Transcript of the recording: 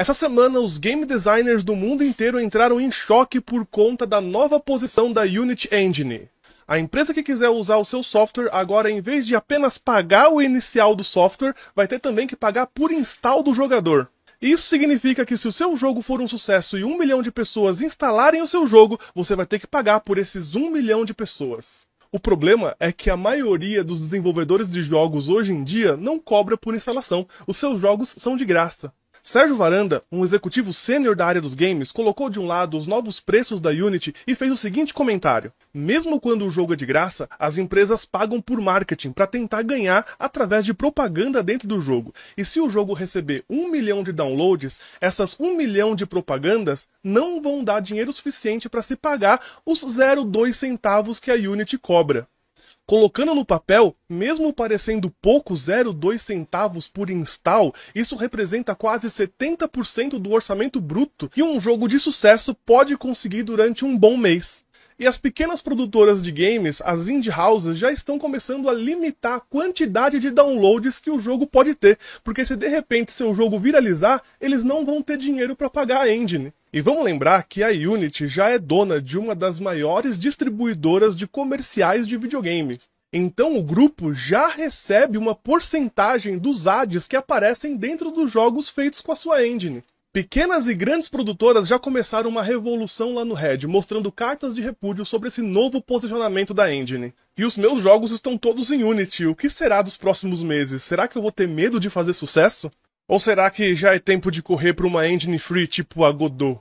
Essa semana, os game designers do mundo inteiro entraram em choque por conta da nova posição da Unity Engine. A empresa que quiser usar o seu software agora, em vez de apenas pagar o inicial do software, vai ter também que pagar por install do jogador. Isso significa que se o seu jogo for um sucesso e um milhão de pessoas instalarem o seu jogo, você vai ter que pagar por esses um milhão de pessoas. O problema é que a maioria dos desenvolvedores de jogos hoje em dia não cobra por instalação. Os seus jogos são de graça. Sérgio Varanda, um executivo sênior da área dos games, colocou de um lado os novos preços da Unity e fez o seguinte comentário: Mesmo quando o jogo é de graça, as empresas pagam por marketing para tentar ganhar através de propaganda dentro do jogo. E se o jogo receber um milhão de downloads, essas um milhão de propagandas não vão dar dinheiro suficiente para se pagar os 0,2 centavos que a Unity cobra. Colocando no papel, mesmo parecendo pouco 0,2 centavos por install, isso representa quase 70% do orçamento bruto que um jogo de sucesso pode conseguir durante um bom mês. E as pequenas produtoras de games, as indie houses, já estão começando a limitar a quantidade de downloads que o jogo pode ter, porque se de repente seu jogo viralizar, eles não vão ter dinheiro para pagar a engine. E vamos lembrar que a Unity já é dona de uma das maiores distribuidoras de comerciais de videogames. Então o grupo já recebe uma porcentagem dos ads que aparecem dentro dos jogos feitos com a sua engine. Pequenas e grandes produtoras já começaram uma revolução lá no Red, mostrando cartas de repúdio sobre esse novo posicionamento da engine. E os meus jogos estão todos em Unity. O que será dos próximos meses? Será que eu vou ter medo de fazer sucesso? Ou será que já é tempo de correr para uma engine free tipo a Godot?